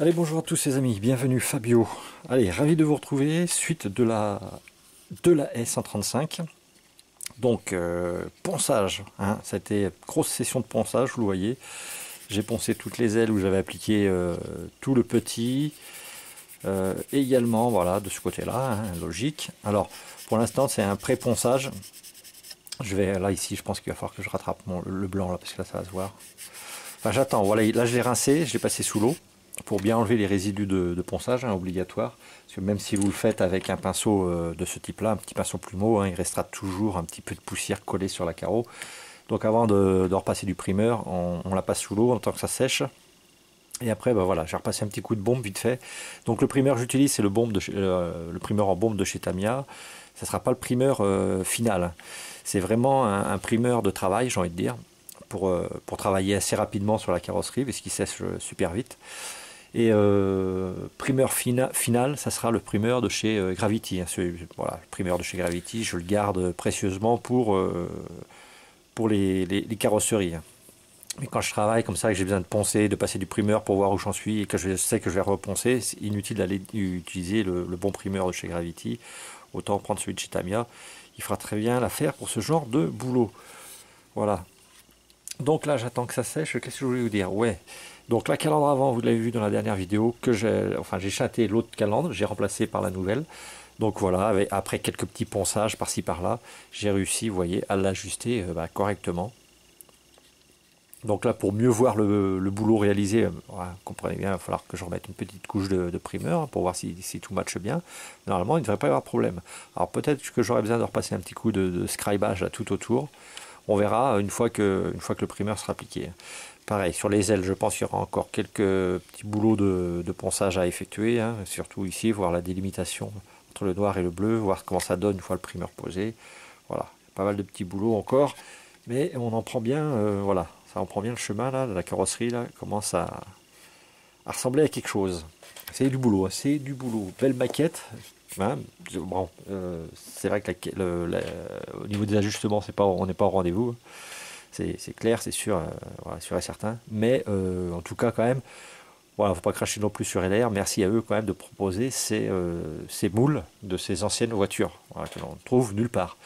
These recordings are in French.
Allez, bonjour à tous les amis, bienvenue Fabio. Allez, ravi de vous retrouver, suite de la, de la S135. Donc, euh, ponçage, hein, ça a été grosse session de ponçage, vous le voyez. J'ai poncé toutes les ailes où j'avais appliqué euh, tout le petit. Euh, également, voilà, de ce côté-là, hein, logique. Alors, pour l'instant, c'est un pré-ponçage. Je vais, là, ici, je pense qu'il va falloir que je rattrape le blanc, là, parce que là, ça va se voir. Enfin, j'attends, voilà, là, je l'ai rincé, je l'ai passé sous l'eau pour bien enlever les résidus de, ponçage, hein, obligatoire. Parce que même si vous le faites avec un pinceau euh, de ce type-là, un petit pinceau plumeau, hein, il restera toujours un petit peu de poussière collée sur la carreau. Donc avant de, repasser du primeur, on, la passe sous l'eau en tant que ça sèche. Et après, bah voilà, j'ai repassé un petit coup de bombe vite fait. Donc le primeur j'utilise, c'est le, euh, primeur en bombe de chez Tamiya. Ce ne sera pas le primeur euh, final. C'est vraiment un, primeur de travail, j'ai envie de dire, pour, pour travailler assez rapidement sur la carrosserie, parce qu'il sèche super vite. Et euh, primeur final, ça sera le primeur de chez euh, Gravity. Hein, voilà, le primeur de chez Gravity, je le garde précieusement pour, euh, pour les, carrosseries. Hein. Mais quand je travaille comme ça, que j'ai besoin de poncer, de passer du primeur pour voir où j'en suis et que je sais que je vais reponcer, c'est inutile d'aller utiliser le, bon primeur de chez Gravity. Autant prendre celui de chez Tamiya. Il fera très bien l'affaire pour ce genre de boulot. Voilà. Donc là, j'attends que ça sèche. Qu'est-ce que je voulais vous dire? Ouais. Donc la calandre avant, vous l'avez vu dans la dernière vidéo, que j'ai, enfin châté l'autre calandre, j'ai remplacé par la nouvelle. Donc voilà, après quelques petits ponçages par-ci par-là, j'ai réussi, vous voyez, à l'ajuster euh, bah, correctement. Donc là, pour mieux voir le, boulot réalisé, euh, comprenez bien, il va falloir que je remette une petite couche de, primeur pour voir si, tout matche bien. Normalement, il ne devrait pas y avoir de problème. Alors peut-être que j'aurais besoin de repasser un petit coup de, de scribage là, tout autour. On verra que, une fois que le primeur sera appliqué. Pareil, sur les ailes, je pense qu'il y aura encore quelques petits boulots de, ponçage à effectuer, hein. surtout ici, voir la délimitation entre le noir et le bleu, voir comment ça donne une fois le primeur posé. Voilà, pas mal de petits boulots encore, mais on en prend bien, euh, voilà, ça en prend bien le chemin là, la carrosserie commence à, ressembler à quelque chose. C'est du boulot, hein. c'est du boulot. Belle maquette. Hein. bon, euh, c'est vrai que au niveau des ajustements, c'est on n'est pas au rendez-vous c'est clair, c'est sûr, euh, sûr et certain. Mais euh, en tout cas, quand même, voilà, faut pas cracher non plus sur LR. Merci à eux quand même de proposer ces, euh, ces moules de ces anciennes voitures que l'on trouve nulle part.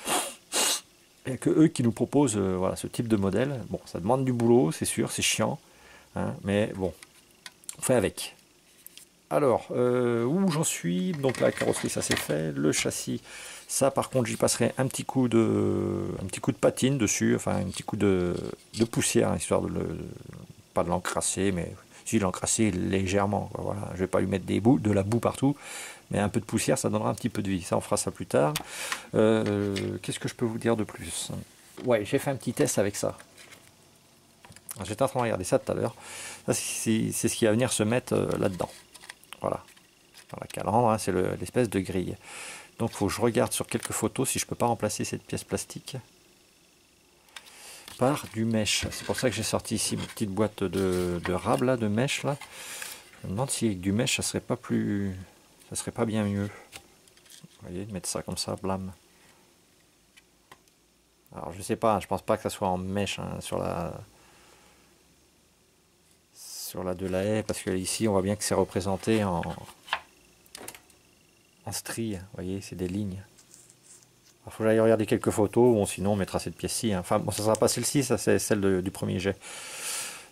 Et que eux qui nous proposent voilà, ce type de modèle. Bon, ça demande du boulot, c'est sûr, c'est chiant, hein, mais bon, on fait avec. Alors, où j'en suis? Donc la carrosserie, ça c'est fait. Le châssis, ça, par contre, j'y passerai un petit coup de, un petit coup de patine dessus, enfin un petit coup de, poussière, hein, histoire de le, pas de l'encrasser, mais si l'encrasser légèrement. voilà, je vais pas lui mettre de la boue partout, mais un peu de poussière, ça donnera un petit peu de vie. Ça, on fera ça plus tard. Euh, qu'est-ce que je peux vous dire de plus? Ouais, j'ai fait un petit test avec ça. J'étais en train de regarder ça tout à l'heure. C'est ce qui va venir se mettre euh, là-dedans. Voilà. Dans la calandre, hein, c'est l'espèce de grille. Donc il faut que je regarde sur quelques photos si je peux pas remplacer cette pièce plastique par du mèche. C'est pour ça que j'ai sorti ici ma petite boîte de, de rab de mèche là. Je me demande si avec du mèche ça serait pas plus. ça serait pas bien mieux. Vous voyez, mettre ça comme ça, blâme. Alors je sais pas, je pense pas que ça soit en mèche hein, sur la sur la de la haie, parce que ici on voit bien que c'est représenté en, en strie, vous voyez, c'est des lignes. Il faut que j'aille regarder quelques photos, bon, sinon on mettra cette pièce-ci. Hein. Enfin, bon, ça sera pas celle-ci, ça c'est celle du premier jet.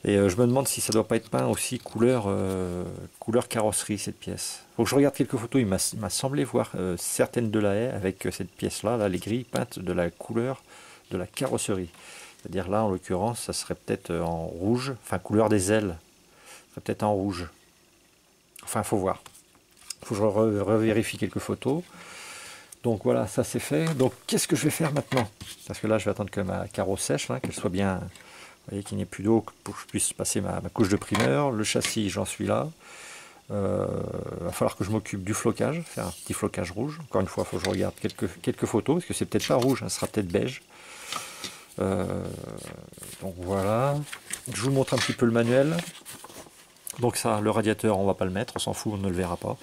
Et euh, je me demande si ça doit pas être peint aussi couleur, euh, couleur carrosserie cette pièce. Faut que je regarde quelques photos. Il m'a semblé voir euh, certaines de la haie avec cette pièce-là, là, les grilles peintes de la couleur de la carrosserie. C'est-à-dire là, en l'occurrence, ça serait peut-être en rouge, enfin couleur des ailes, ça serait peut-être en rouge. Enfin, faut voir faut que je revérifie quelques photos. Donc voilà, ça c'est fait. Donc qu'est-ce que je vais faire maintenant? Parce que là, je vais attendre que ma carreau sèche, qu'elle soit bien, vous voyez, qu'il n'y ait plus d'eau pour que je puisse passer ma, couche de primeur. Le châssis, j'en suis là. Il euh, va falloir que je m'occupe du flocage, faire un petit flocage rouge. Encore une fois, il faut que je regarde quelques, quelques photos, parce que c'est peut-être pas rouge, hein, ce sera peut-être beige. Euh, donc voilà. Je vous montre un petit peu le manuel. Donc ça, le radiateur, on va pas le mettre, on s'en fout, on ne le verra pas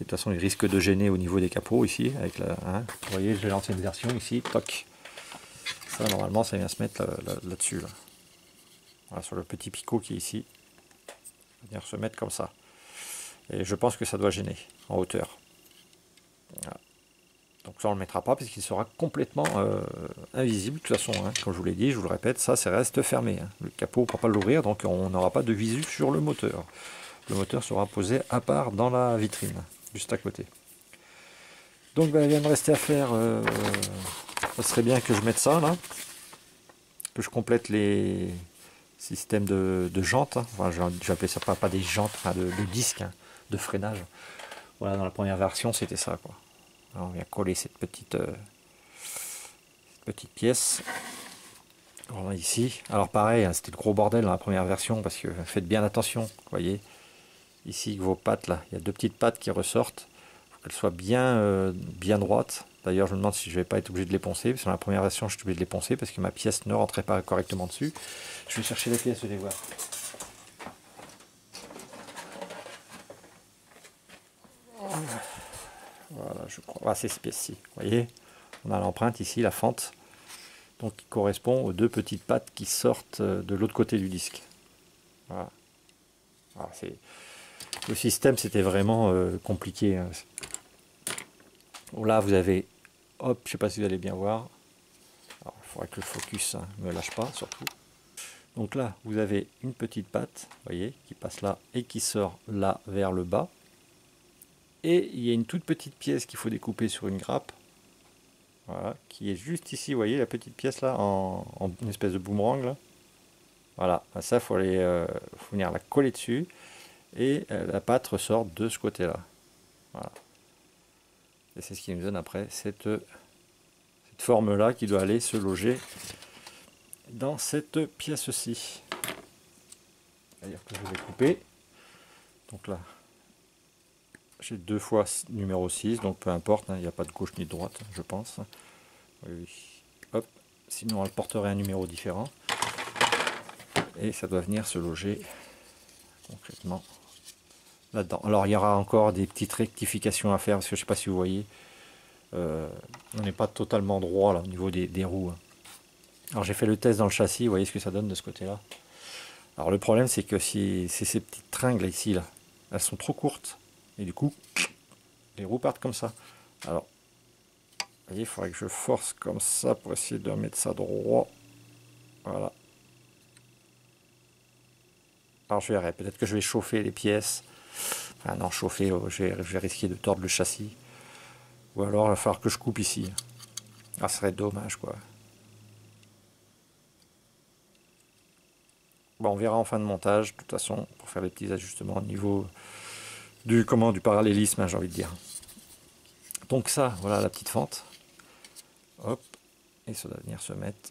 de toute façon, il risque de gêner au niveau des capots ici. Avec la, hein. Vous voyez, j'ai l'ancienne version ici. Toc. Ça, normalement, ça vient se mettre là-dessus. Là, sur le petit picot qui est ici. Il vient se mettre comme ça. Et je pense que ça doit gêner en hauteur. Donc ça on ne le mettra pas puisqu'il sera complètement euh, invisible. De toute façon, hein, comme je vous l'ai dit, je vous le répète, ça, ça reste fermé. Hein. Le capot, on ne pourra pas l'ouvrir, donc on n'aura pas de visu sur le moteur. Le moteur sera posé à part dans la vitrine, juste à côté. Donc ben, il vient de rester à faire, euh, ça serait bien que je mette ça là, que je complète les systèmes de, jantes. Hein. Enfin, j'appelais ça pas, des jantes, de, disques de freinage. Voilà, dans la première version, c'était ça quoi on vient coller cette petite, euh, petite pièce. ici. Alors pareil, hein, c'était le gros bordel dans la première version parce que faites bien attention. Voyez, ici vos pattes là, il y a deux petites pattes qui ressortent. Il faut qu'elles soient bien, euh, bien droites. D'ailleurs, je me demande si je vais pas être obligé de les poncer. Dans la première version, je suis obligé de les poncer parce que ma pièce ne rentrait pas correctement dessus. Je vais chercher les pièces, vous allez voir. Voilà, je crois. Ah, c'est ce pièce-ci. Vous voyez? On a l'empreinte ici, la fente, donc qui correspond aux deux petites pattes qui sortent euh, de l'autre côté du disque. Voilà. Ah, le système, c'était vraiment euh, compliqué. Hein. Là, vous avez, hop, je sais pas si vous allez bien voir. il faudrait que le focus hein, ne me lâche pas, surtout. Donc là, vous avez une petite patte, voyez, qui passe là et qui sort là vers le bas. Et il y a une toute petite pièce qu'il faut découper sur une grappe. Voilà, qui est juste ici, vous voyez la petite pièce là, en, une espèce de boomerang là. Voilà, ça, il faut, euh, faut venir la coller dessus. Et euh, la pâte ressort de ce côté-là. Voilà. Et c'est ce qui nous donne après cette, cette forme-là qui doit aller se loger dans cette pièce-ci. C'est-à-dire que je vais couper. Donc là, j'ai deux fois numéro 6, donc peu importe, hein, il n'y a pas de gauche ni de droite, je pense. Hop. Sinon, elle porterait un numéro différent. Et ça doit venir se loger concrètement Alors, il y aura encore des petites rectifications à faire, parce que je ne sais pas si vous voyez, euh, on n'est pas totalement droit là, au niveau des, roues. Hein. Alors, j'ai fait le test dans le châssis, vous voyez ce que ça donne de ce côté-là. Alors, le problème, c'est que ces petites tringles ici, là, elles sont trop courtes et du coup, les roues partent comme ça. Alors, il faudrait que je force comme ça pour essayer de mettre ça droit. Voilà. Alors je verrai, peut-être que je vais chauffer les pièces. Enfin non, chauffer, oh, je vais, risquer de tordre le châssis. Ou alors il va falloir que je coupe ici. Ah, ce serait dommage quoi. Bon, on verra en fin de montage, de toute façon, pour faire les petits ajustements au niveau du, comment, du parallélisme, hein, j'ai envie de dire. Donc ça, voilà la petite fente. Hop, et ça doit venir se mettre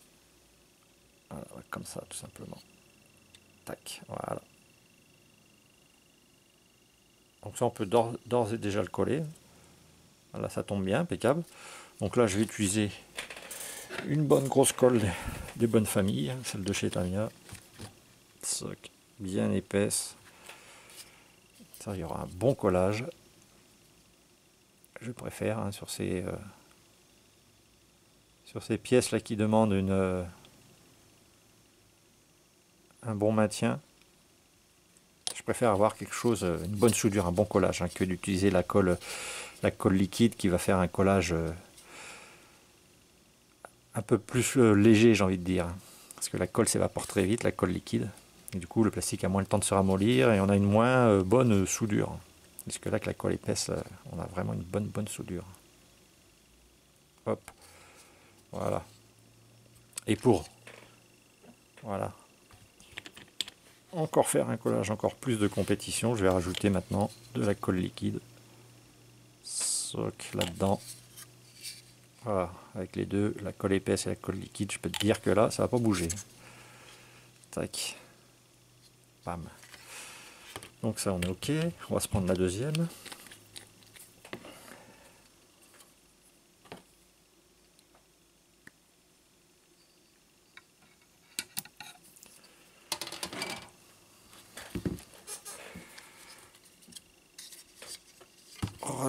comme ça, tout simplement. Tac, voilà. Donc ça, on peut d'ores et déjà le coller. Voilà, ça tombe bien, impeccable. Donc là, je vais utiliser une bonne grosse colle des bonnes familles, celle de chez Tamiya. Bien épaisse il y aura un bon collage. Je préfère hein, sur ces euh, pièces là qui demandent une euh, un bon maintien. Je préfère avoir quelque chose, euh, une bonne soudure, un bon collage, hein, que d'utiliser la colle, la colle liquide qui va faire un collage un peu plus léger, j'ai envie de dire. Parce que la colle s'évapore très vite, la colle liquide. Du coup, le plastique a moins le temps de se ramollir et on a une moins euh, bonne soudure. Puisque là, avec la colle épaisse, euh, on a vraiment une bonne, bonne soudure. Hop. Voilà. Et pour, voilà, encore faire un collage encore plus de compétition, je vais rajouter maintenant de la colle liquide. Soc là-dedans. Voilà, avec les deux, la colle épaisse et la colle liquide, je peux te dire que là, ça va pas bouger. Tac. Donc ça on est ok. On va se prendre la deuxième.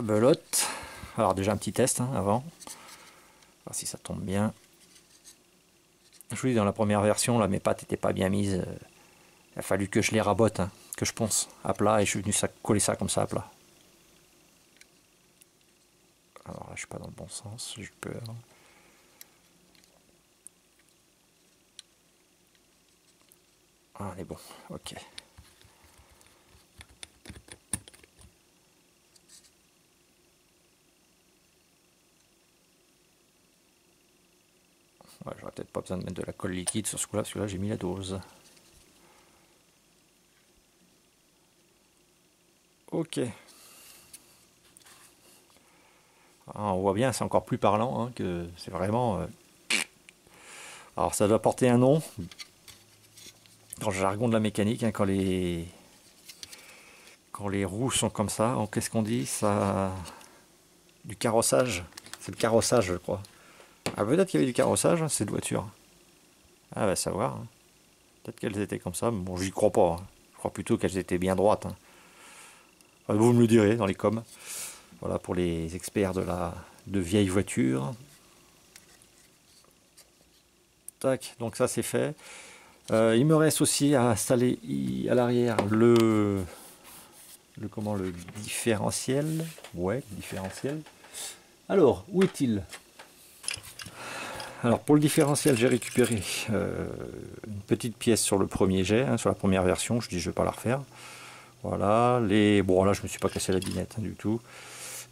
Rebelote. Alors déjà un petit test hein, avant. Voir si ça tombe bien. Je vous dis dans la première version là mes pattes n'étaient pas bien mises. Il a fallu que je les rabote, hein, que je pense à plat et je suis venu ça, coller ça comme ça à plat. Alors là, je suis pas dans le bon sens, j'ai peur. Ah, on est bon, ok. J'aurais peut-être pas besoin de mettre de la colle liquide sur ce coup-là, parce que là j'ai mis la dose. Ok. Ah, on voit bien, c'est encore plus parlant hein, que c'est vraiment. Euh, alors ça doit porter un nom. Dans le jargon de la mécanique, hein, quand les quand les roues sont comme ça, qu'est-ce qu'on dit? Ça du carrossage? C'est le carrossage, je crois. Ah, peut-être qu'il y avait du carrossage, hein, cette voiture. Ah, va savoir. Hein. Peut-être qu'elles étaient comme ça, mais bon, j'y crois pas. Hein. Je crois plutôt qu'elles étaient bien droites. vous me le direz dans les coms. Voilà pour les experts de la de vieilles voitures. Tac, donc ça c'est fait. Euh, il me reste aussi à installer à l'arrière le, le comment le différentiel. Ouais, différentiel. Alors, où est-il? Alors pour le différentiel, j'ai récupéré euh, une petite pièce sur le premier jet, hein, sur la première version. Je dis je vais pas la refaire. Voilà. Les bon là je me suis pas cassé la binette hein, du tout.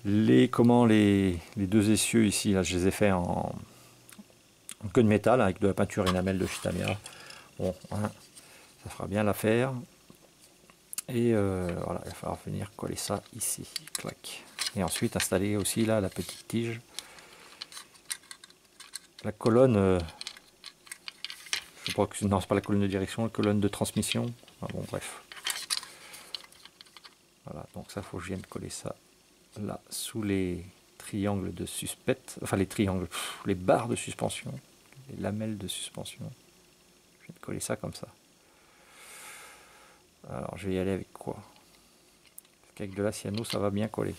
Les comment les, deux essieux ici là je les ai fait en, queue de métal avec de la peinture énamel de chez Bon, hein, ça fera bien l'affaire. Et euh, voilà, il va falloir venir coller ça ici. Et ensuite installer aussi là la petite tige la colonne, euh, je crois que non, c'est pas la colonne de direction, la colonne de transmission. Ah bon, bref. Voilà, donc ça, faut que je vienne coller ça là, sous les triangles de suspect, enfin les triangles, les barres de suspension, les lamelles de suspension. Je viens de coller ça comme ça. Alors, je vais y aller avec quoi? Parce qu'avec de la cyano, ça va bien coller.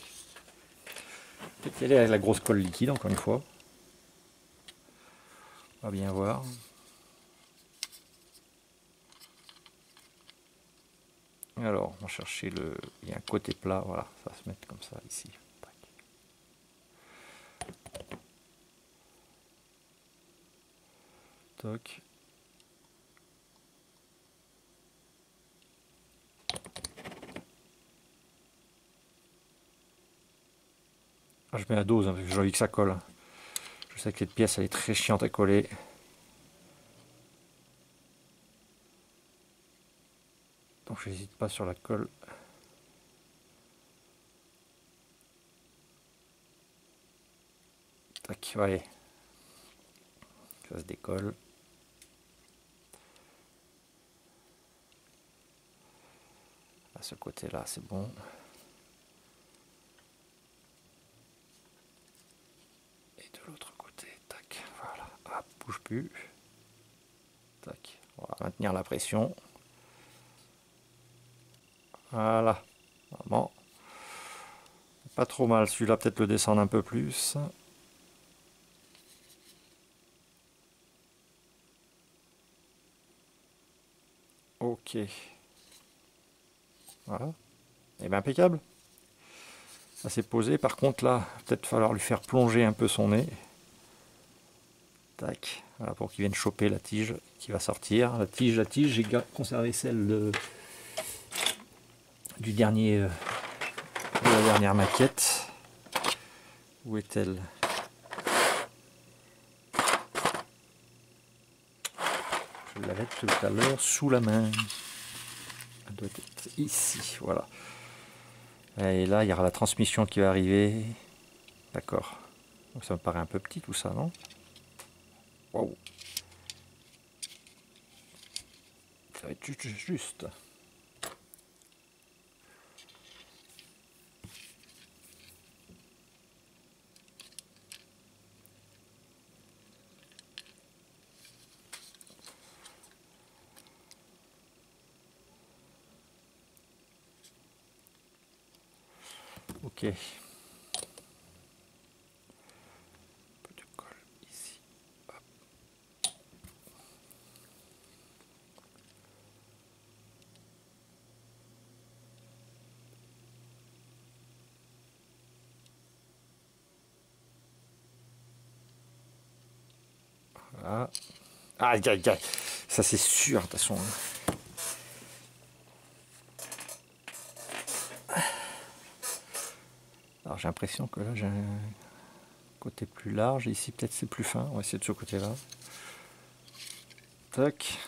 Peut-être y aller avec la grosse colle liquide, encore une fois. On va bien voir. Alors, on va chercher le. Il y a un côté plat, voilà, ça va se mettre comme ça ici. Toc. Ah, je mets la dose, hein, parce que j'ai envie que ça colle. Je sais que cette pièce elle est très chiante à coller. Donc je n'hésite pas sur la colle. Tac, voyez. Ça se décolle. À ce côté-là, c'est bon. Plus. On va maintenir la pression. Voilà. Vraiment. Pas trop mal. Celui-là, peut-être le descendre un peu plus. Ok. Voilà. Et eh bien impeccable. Ça s'est posé. Par contre là, peut-être falloir lui faire plonger un peu son nez. Pour qu'il vienne choper la tige qui va sortir. La tige, la tige, j'ai conservé celle de, du dernier euh, de la dernière maquette. Où est-elle? Je l'avais tout à l'heure sous la main. Elle doit être ici, voilà. Et là, il y aura la transmission qui va arriver. D'accord. ça me paraît un peu petit tout ça, non? Wow. Ça va être juste. Ok. Voilà. Aïe, aïe, aïe. Ça, c'est sûr, de toute façon. Alors, j'ai l'impression que là, j'ai un côté plus large. Ici, peut-être, c'est plus fin. On va essayer de ce côté-là. Tac.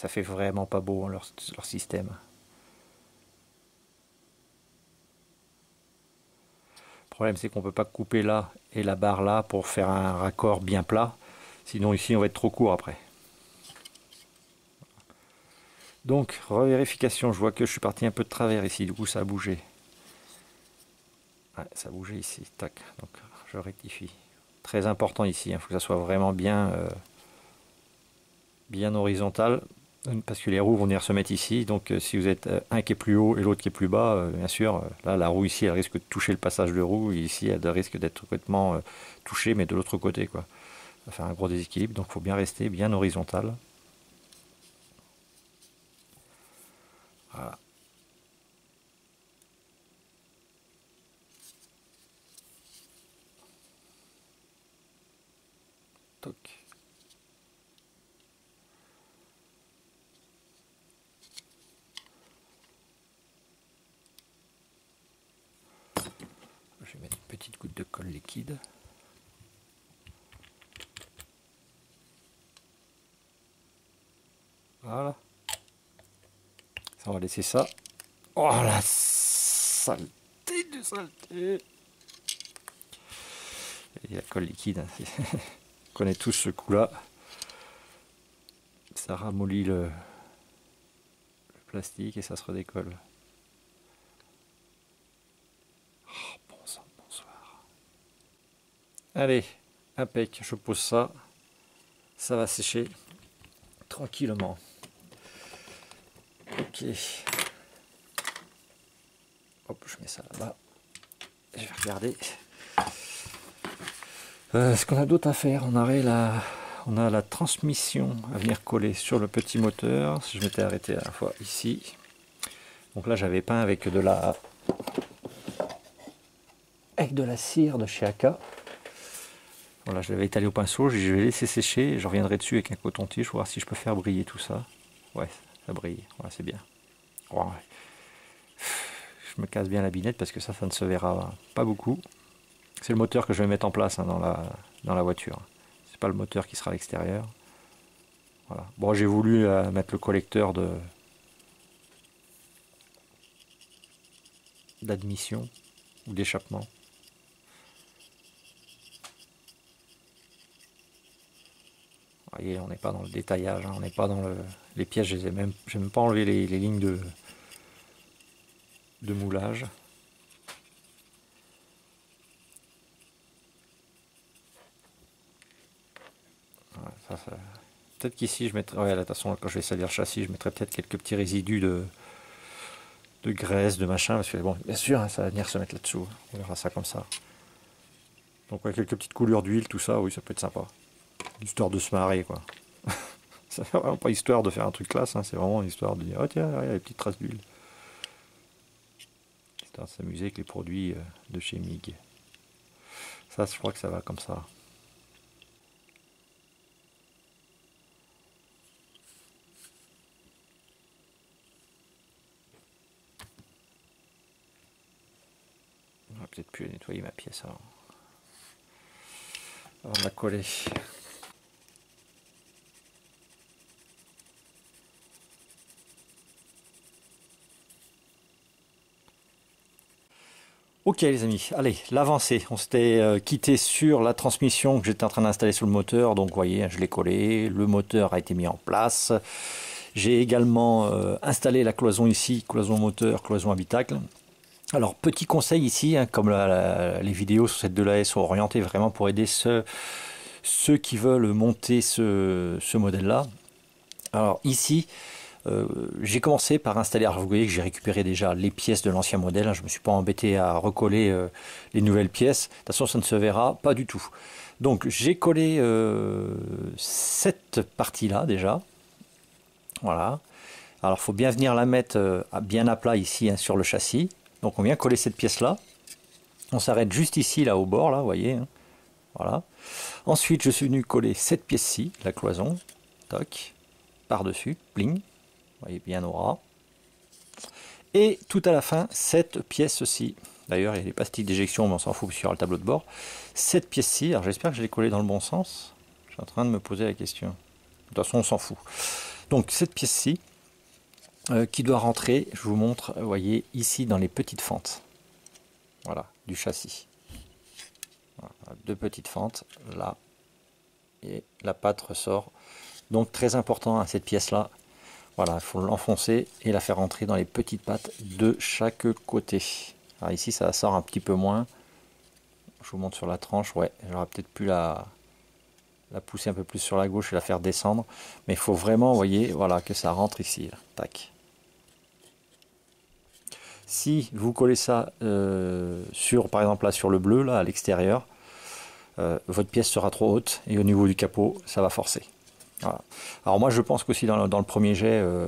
ça fait vraiment pas beau hein, leur, système. Le problème c'est qu'on peut pas couper là et la barre là pour faire un raccord bien plat. Sinon ici on va être trop court après. Donc, revérification, je vois que je suis parti un peu de travers ici, du coup ça a bougé. ça a bougé ici, tac, donc je rectifie. Très important ici, il hein, faut que ça soit vraiment bien, euh, bien horizontal parce que les roues vont venir se mettre ici. Donc euh, si vous êtes euh, un qui est plus haut et l'autre qui est plus bas, euh, bien sûr, là la roue ici elle risque de toucher le passage de roue, ici elle risque d'être complètement touchée, mais de l'autre côté quoi. Ça faire un gros déséquilibre, donc il faut bien rester bien horizontal. Voilà. Toc. De colle liquide. Voilà. Ça, on va laisser ça. Oh la saleté du saleté Et la colle liquide. On connaît tous ce coup-là. Ça ramollit le, le plastique et ça se redécolle. Allez, impec, je pose ça. Ça va sécher tranquillement. Ok. Hop, je mets ça là-bas. Je vais regarder. Euh, ce qu'on a d'autre à faire, on, la, on a la transmission à venir coller sur le petit moteur. Si je m'étais arrêté à la fois ici. Donc là, j'avais peint avec de la avec de la cire de chez Aka. Voilà, je l'avais étalé au pinceau, je vais laisser sécher, je reviendrai dessus avec un coton-tige pour voir si je peux faire briller tout ça. Ouais, ça brille, voilà, c'est bien. Je me casse bien la binette parce que ça, ça ne se verra pas beaucoup. C'est le moteur que je vais mettre en place hein, dans, la, dans la voiture. C'est pas le moteur qui sera à l'extérieur. Voilà. Bon, j'ai voulu euh, mettre le collecteur de d'admission ou d'échappement. Voyez, on n'est pas dans le détaillage, hein, on n'est pas dans le, les pièces, je n'ai même, même pas enlevé les, lignes de, moulage. Peut-être qu'ici je mettrai, ouais, de toute façon quand je vais salir le châssis, je mettrai peut-être quelques petits résidus de, de graisse, de machin, parce que bon, bien sûr, hein, ça va venir se mettre là-dessous. On verra ça comme ça. Donc quelques petites coulures d'huile, tout ça, oui, ça peut être sympa histoire de se marrer, quoi. c'est vraiment pas histoire de faire un truc classe, hein, c'est vraiment histoire de dire, oh tiens, a des petites traces d'huile. Histoire de s'amuser avec les produits euh, de chez MIG. Ça, je crois que ça va comme ça. On va peut-être plus nettoyer ma pièce avant. avant de la coller. Ok les amis, allez, l'avancée. On s'était euh, quitté sur la transmission que j'étais en train d'installer sur le moteur. Donc vous voyez, je l'ai collé, le moteur a été mis en place. J'ai également euh, installé la cloison ici, cloison moteur, cloison habitacle. Alors petit conseil ici, hein, comme les vidéos sur cette de sont orientées vraiment pour aider ceux, ceux qui veulent monter ce, ce modèle-là. Alors ici, euh, j'ai commencé par installer, alors vous voyez que j'ai récupéré déjà les pièces de l'ancien modèle, hein. je ne me suis pas embêté à recoller euh, les nouvelles pièces, de toute façon ça ne se verra pas du tout. Donc j'ai collé euh, cette partie-là déjà. Voilà. Alors il faut bien venir la mettre bien à plat ici hein, sur le châssis. Donc on vient coller cette pièce-là. On s'arrête juste ici, là au bord, là, vous voyez. Hein. Voilà. Ensuite, je suis venu coller cette pièce-ci, la cloison. Toc. Par-dessus, bling. Vous voyez bien au ras. Et tout à la fin, cette pièce-ci. D'ailleurs, il y a les pastilles d'éjection, mais on s'en fout sur le tableau de bord. Cette pièce-ci, alors j'espère que je l'ai collée dans le bon sens. Je suis en train de me poser la question. De toute façon, on s'en fout. Donc, cette pièce-ci, euh, qui doit rentrer, je vous montre, vous voyez, ici dans les petites fentes. Voilà, du châssis. deux petites fentes, là. Et la patte ressort. Donc, très important, à hein, cette pièce-là, voilà, il faut l'enfoncer et la faire rentrer dans les petites pattes de chaque côté. Alors ici, ça sort un petit peu moins. Je vous montre sur la tranche. Ouais, j'aurais peut-être pu la, pousser un peu plus sur la gauche et la faire descendre. Mais il faut vraiment, vous voyez, voilà, que ça rentre ici. Tac. Si vous collez ça euh, sur, par exemple là sur le bleu, là à l'extérieur, euh, votre pièce sera trop haute et au niveau du capot, ça va forcer. Alors moi je pense qu'aussi dans, dans, le premier jet, euh,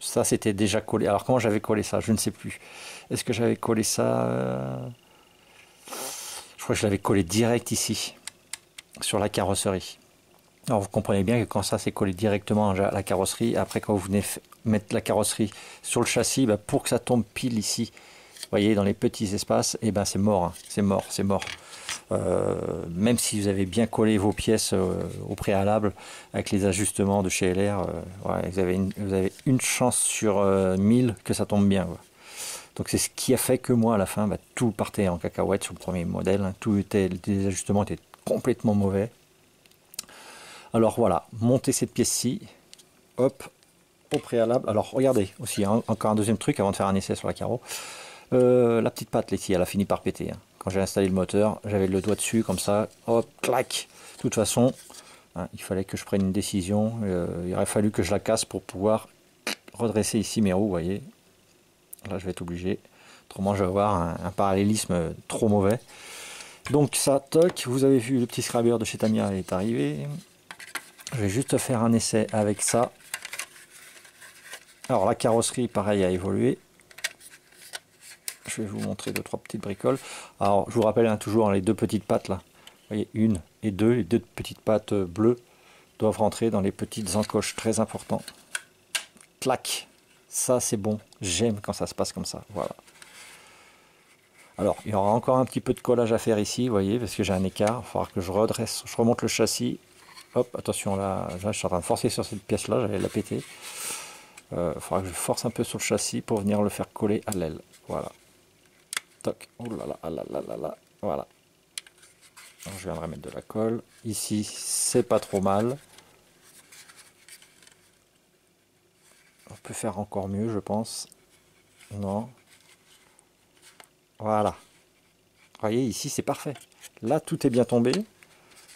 ça c'était déjà collé. Alors comment j'avais collé ça? Je ne sais plus. Est-ce que j'avais collé ça euh, Je crois que je l'avais collé direct ici, sur la carrosserie. Alors vous comprenez bien que quand ça c'est collé directement à la carrosserie, après quand vous venez mettre la carrosserie sur le châssis, bah, pour que ça tombe pile ici, voyez dans les petits espaces, et eh ben c'est mort, hein. c'est mort, c'est mort. Euh, même si vous avez bien collé vos pièces euh, au préalable avec les ajustements de chez LR, euh, vous, avez une, chance sur 1000 que ça tombe bien. Donc c'est ce qui a fait que moi à la fin, bah, tout partait en cacahuète sur le premier modèle. Hein. Tout était, les ajustements étaient complètement mauvais. Alors voilà, montez cette pièce-ci, hop, au préalable. Alors regardez aussi, hein, encore un deuxième truc avant de faire un essai sur la carreau. La petite patte ici, elle a fini par péter. Hein quand j'ai installé le moteur, j'avais le doigt dessus comme ça, hop, clac. De toute façon, hein, il fallait que je prenne une décision. Euh, il aurait fallu que je la casse pour pouvoir redresser ici mes roues, vous voyez. Là, je vais être obligé. Autrement, je vais avoir un, parallélisme trop mauvais. Donc ça, toc, vous avez vu le petit scrabber de chez Tamiya est arrivé. Je vais juste faire un essai avec ça. Alors la carrosserie, pareil, a évolué je vais vous montrer deux trois petites bricoles. Alors je vous rappelle hein, toujours hein, les deux petites pattes là. Vous voyez une et deux, les deux petites pattes euh, bleues doivent rentrer dans les petites encoches, très important. Clac, ça c'est bon. J'aime quand ça se passe comme ça. Voilà. Alors il y aura encore un petit peu de collage à faire ici, vous voyez, parce que j'ai un écart. Il falloir que je redresse, je remonte le châssis. Hop, attention là, je suis en train de forcer sur cette pièce là, j'allais la péter. Il euh, faudra que je force un peu sur le châssis pour venir le faire coller à l'aile. Voilà. Oh là là, ah là là là là. Voilà. je viendrai mettre de la colle. Ici, c'est pas trop mal. On peut faire encore mieux, je pense. Non. Voilà. Vous voyez, ici, c'est parfait. Là, tout est bien tombé.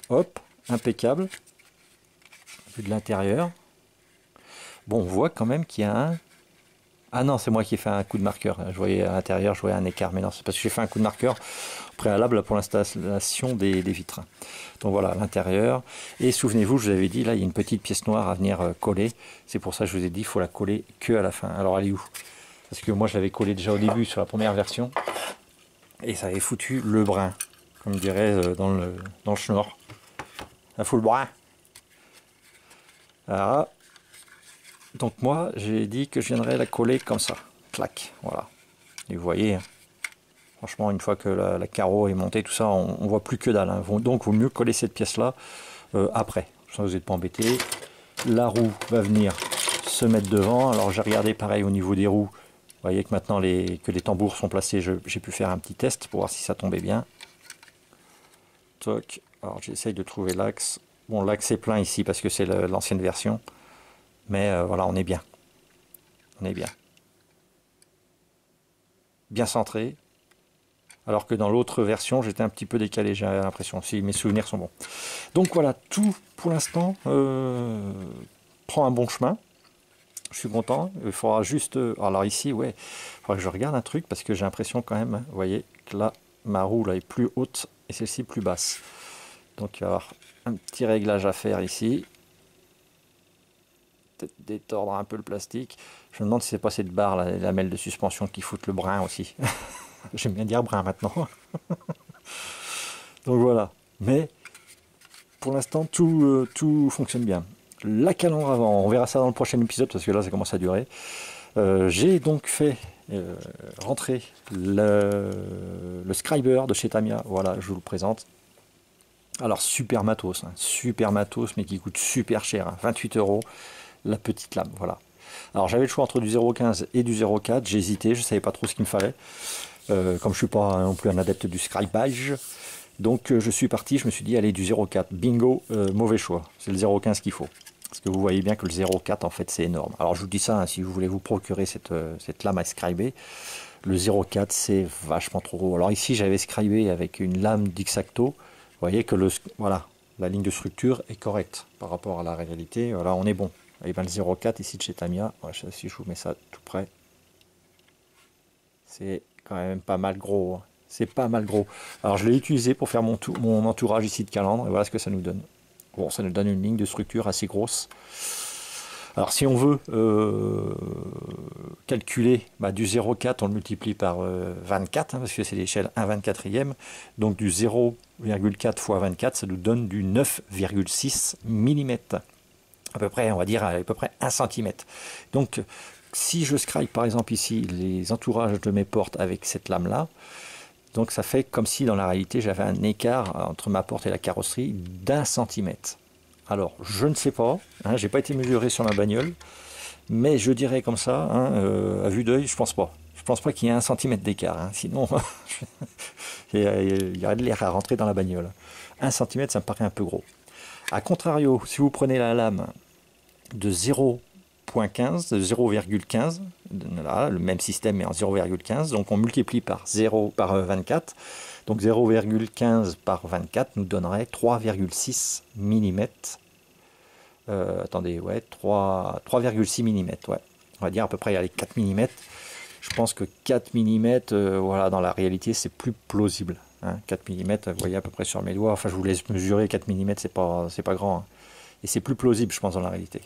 Hop, impeccable. Vu de l'intérieur. Bon, on voit quand même qu'il y a un ah non, c'est moi qui ai fait un coup de marqueur. Je voyais à l'intérieur, je voyais un écart. Mais non, c'est parce que j'ai fait un coup de marqueur préalable pour l'installation des, vitres. Donc voilà, l'intérieur. Et souvenez-vous, je vous avais dit, là, il y a une petite pièce noire à venir euh, coller. C'est pour ça que je vous ai dit, il faut la coller que à la fin. Alors, elle est où? Parce que moi, je l'avais collé déjà au début sur la première version. Et ça avait foutu le brin, comme je dirais euh, dans le, dans le schnorr. Ça fout le brin. Donc moi, j'ai dit que je viendrais la coller comme ça. Clac, voilà. Et vous voyez, hein. franchement, une fois que la, carreau est montée, tout ça, on, ne voit plus que dalle. Hein. Donc, vaut mieux coller cette pièce-là euh, après. Ça, vous n'êtes pas embêté. La roue va venir se mettre devant. Alors, j'ai regardé pareil au niveau des roues. Vous voyez que maintenant que les tambours sont placés, j'ai pu faire un petit test pour voir si ça tombait bien. Toc. Alors, j'essaye de trouver l'axe. Bon, l'axe est plein ici parce que c'est l'ancienne version. Mais euh, voilà, on est bien. On est bien. Bien centré. Alors que dans l'autre version, j'étais un petit peu décalé, j'ai l'impression. Si mes souvenirs sont bons. Donc voilà, tout pour l'instant euh, prend un bon chemin. Je suis content. Il faudra juste. Euh, alors ici, ouais, il faudra que je regarde un truc parce que j'ai l'impression quand même, vous voyez, que là, ma roue est plus haute et celle-ci plus basse. Donc il va y avoir un petit réglage à faire ici. Peut-être détordre un peu le plastique. Je me demande si c'est pas cette barre, la lamelle de suspension qui foutent le brin aussi. J'aime bien dire brin maintenant. Donc voilà. Mais pour l'instant, tout, euh, tout fonctionne bien. La calandre avant, on verra ça dans le prochain épisode parce que là, ça commence à durer. Euh, j'ai donc fait euh, rentrer le, le Scriber de chez Tamia. Voilà, je vous le présente. Alors, super matos, hein. super matos, mais qui coûte super cher, 28 hein. euros la petite lame. Voilà. Alors, j'avais le choix entre du 0,15 et du 0,4. J'ai hésité, je ne savais pas trop ce qu'il me fallait. comme je ne suis pas non plus un adepte du scribage, donc euh, je suis parti, je me suis dit, allez, du 0,4, bingo, euh, mauvais choix. C'est le 0,15 qu'il faut. Parce que vous voyez bien que le 0,4, en fait, c'est énorme. Alors je vous dis ça, hein, si vous voulez vous procurer cette, euh, cette lame à scriber, le 0,4, c'est vachement trop gros. Alors ici, j'avais scribé avec une lame d'Ixacto. Vous voyez que le, voilà, la ligne de structure est correcte par rapport à la réalité. Voilà, on est bon. Et bien le 0,4 ici de chez Tamiya, si je vous mets ça tout près, c'est quand même pas mal gros. Hein. C'est pas mal gros. Alors je l'ai utilisé pour faire mon, mon entourage ici de calandre, et voilà ce que ça nous donne. Bon, ça nous donne une ligne de structure assez grosse. Alors si on veut euh, calculer bah, du 0,4, on le multiplie par 24, euh, hein, parce que c'est l'échelle 1 24e. Donc du 0,4 fois 24, ça nous donne du 9,6 mm. À peu près, on va dire à peu près 1 cm. Donc si je scribe par exemple ici les entourages de mes portes avec cette lame-là, donc ça fait comme si dans la réalité j'avais un écart entre ma porte et la carrosserie d'un centimètre. Alors je ne sais pas, hein, j'ai pas été mesuré sur ma bagnole, mais je dirais comme ça, hein, euh, à vue d'œil, je pense pas. Je pense pas qu'il y ait un centimètre d'écart, hein. sinon il y aurait de l'air à rentrer dans la bagnole. Un centimètre, ça me paraît un peu gros. A contrario, si vous prenez la lame de 0 0,15, le même système mais en 0,15, donc on multiplie par 0 par 24, euh, donc 0,15 par 24 nous donnerait 3,6 mm. Euh, attendez, ouais, 3,6 mm, ouais. On va dire à peu près les 4 mm. Je pense que 4 mm, euh, voilà, dans la réalité, c'est plus plausible. 4 hein. mm, vous voyez à peu près sur mes doigts, enfin je vous laisse mesurer 4 mm, c'est pas, pas grand. Hein. Et c'est plus plausible, je pense, dans la réalité.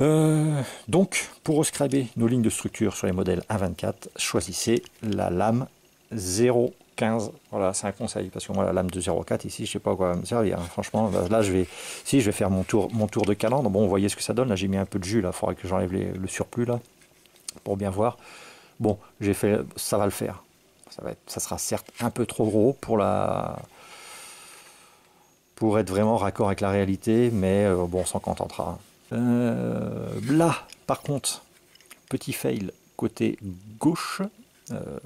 Euh, donc, pour rescriber nos lignes de structure sur les modèles A24, choisissez la lame 0,15. Voilà, c'est un conseil, parce que moi, la lame de 0,4, ici, je ne sais pas à quoi me servir. Hein. Franchement, là, je vais, si, je vais faire mon tour, mon tour de calandre. Bon, vous voyez ce que ça donne. Là, j'ai mis un peu de jus, là. Il faudrait que j'enlève le surplus, là, pour bien voir. Bon, j'ai fait, ça va le faire. Ça, va être, ça sera certes un peu trop gros pour la pour être vraiment raccord avec la réalité, mais euh, bon, on s'en contentera. Euh, là, par contre, petit fail côté gauche, euh,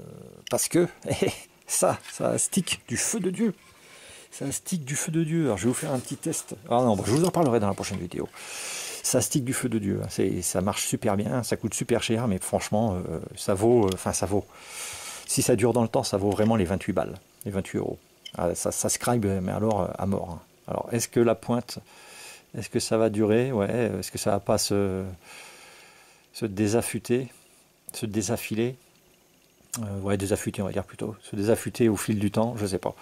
parce que ça, ça stick du feu de Dieu. Ça stick du feu de Dieu. Alors je vais vous faire un petit test. Ah non, je vous en parlerai dans la prochaine vidéo. Ça stick du feu de Dieu. Ça marche super bien, ça coûte super cher, mais franchement, euh, ça vaut. Enfin, ça vaut. Si ça dure dans le temps, ça vaut vraiment les 28 balles, les 28 euros. Ah, ça, ça mais alors à mort. Hein. Alors, est-ce que la pointe est-ce que ça va durer? Ouais. Est-ce que ça va pas se, se désaffûter, se désaffiler? Euh, Ouais, désaffûter, on va dire plutôt. Se désaffûter au fil du temps, je sais pas.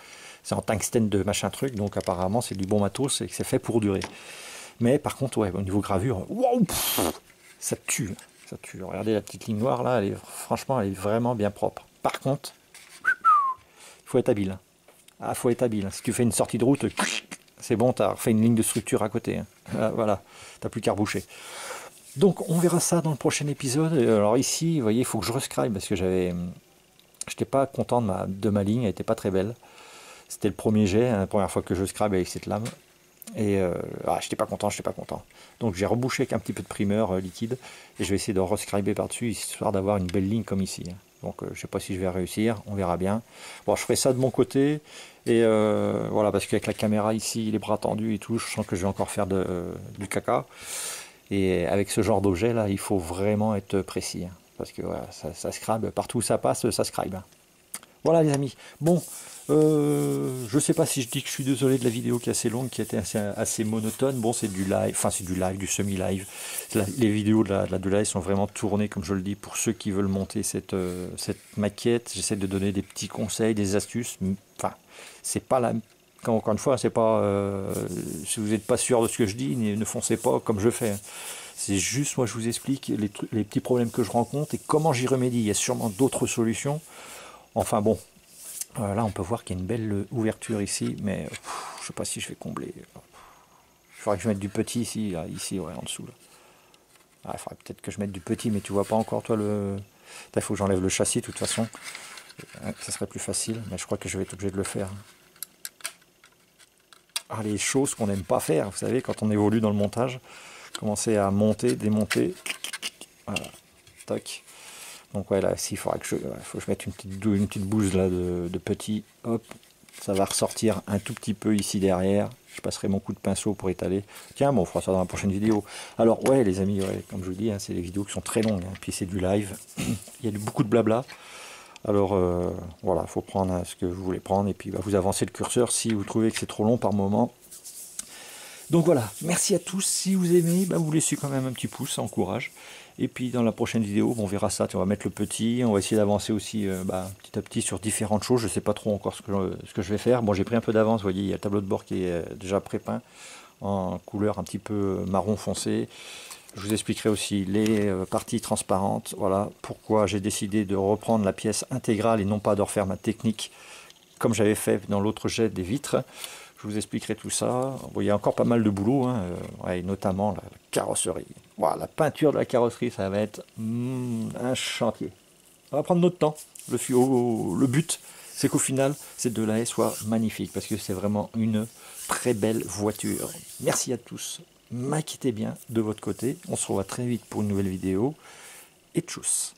C'est en tungstène de machin truc, donc apparemment c'est du bon matos et c'est fait pour durer. Mais par contre, ouais, au niveau gravure, waouh, ça tue, ça tue. Regardez la petite ligne noire là, elle est, franchement, elle est vraiment bien propre. Par contre, il faut être habile. Ah, faut être habile. Si tu fais une sortie de route, c'est bon, tu as fait une ligne de structure à côté. Hein. Euh, voilà, tu plus qu'à reboucher. Donc on verra ça dans le prochain épisode. Alors ici, vous voyez, il faut que je rescribe parce que j'avais, j'étais pas content de ma, de ma ligne, elle était pas très belle. C'était le premier jet, hein, la première fois que je scribe avec cette lame. Et euh, ah, j'étais pas content, j'étais pas content. Donc j'ai rebouché avec un petit peu de primeur euh, liquide et je vais essayer de rescriber par-dessus histoire d'avoir une belle ligne comme ici. Hein. Donc je sais pas si je vais réussir, on verra bien. Bon, je ferai ça de mon côté. Et euh, voilà, parce qu'avec la caméra ici, les bras tendus et tout, je sens que je vais encore faire du caca. Et avec ce genre d'objet là, il faut vraiment être précis. Hein, parce que voilà, ça, ça scribe, partout où ça passe, ça scribe. Voilà les amis. Bon, euh, je sais pas si je dis que je suis désolé de la vidéo qui est assez longue, qui était assez, assez monotone. Bon, c'est du live, enfin c'est du live, du semi-live. Les vidéos de la, de live sont vraiment tournées, comme je le dis, pour ceux qui veulent monter cette, euh, cette maquette. J'essaie de donner des petits conseils, des astuces. Enfin, c'est pas la encore une fois, c'est pas. euh, si vous n'êtes pas sûr de ce que je dis, ne foncez pas comme je fais. C'est juste, moi, je vous explique les, les petits problèmes que je rencontre et comment j'y remédie. Il y a sûrement d'autres solutions. Enfin bon, euh, là, on peut voir qu'il y a une belle euh, ouverture ici, mais euh, pff, je sais pas si je vais combler. Il faudrait que je mette du petit ici, ici, en dessous. Ah, il faudrait peut-être que je mette du petit, mais tu vois pas encore, toi, le. Il faut que j'enlève le châssis, de toute façon. Ça serait plus facile, mais je crois que je vais être obligé de le faire. Ah, les choses qu'on n'aime pas faire, vous savez, quand on évolue dans le montage, commencer à monter, démonter. Voilà, tac. Donc ouais, là, s'il faudra que je, faut que je mette une petite, bouse là de, petit, hop, ça va ressortir un tout petit peu ici derrière. Je passerai mon coup de pinceau pour étaler. Tiens, bon, on fera ça dans la prochaine vidéo. Alors ouais, les amis, comme je vous dis, hein, c'est des vidéos qui sont très longues, hein, puis c'est du live. Il y a beaucoup de blabla. Alors euh, voilà, il faut prendre hein, ce que vous voulez prendre et puis bah, vous avancez le curseur si vous trouvez que c'est trop long par moment. Donc voilà, merci à tous. Si vous aimez, bah, vous laissez quand même un petit pouce, ça encourage. Et puis dans la prochaine vidéo, on verra ça. On va mettre le petit, on va essayer d'avancer aussi euh, bah, petit à petit sur différentes choses. Je ne sais pas trop encore ce que, je, vais faire. Bon, j'ai pris un peu d'avance, vous voyez, il y a le tableau de bord qui est euh, déjà prépeint en couleur un petit peu marron foncé. Je vous expliquerai aussi les euh, parties transparentes. Voilà pourquoi j'ai décidé de reprendre la pièce intégrale et non pas de refaire ma technique comme j'avais fait dans l'autre jet des vitres. Je vous expliquerai tout ça. Bon, il y a encore pas mal de boulot, hein, euh, et notamment la carrosserie. Voilà, la peinture de la carrosserie, ça va être mm, un chantier. Ça va prendre notre temps. Le, le but, c'est qu'au final, cette de la haie soit magnifique, parce que c'est vraiment une très belle voiture. Merci à tous. M'inquiétez bien de votre côté. On se revoit très vite pour une nouvelle vidéo. Et tchuss